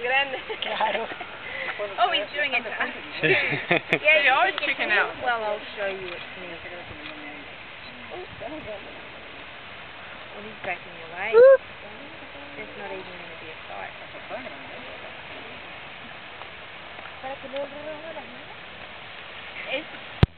grande. Claro. Oh, he's doing it. Yeah, you always chicken out. Well, I'll show you it's me. Oh, well, he's backing away. There's not even going to be a fight. Es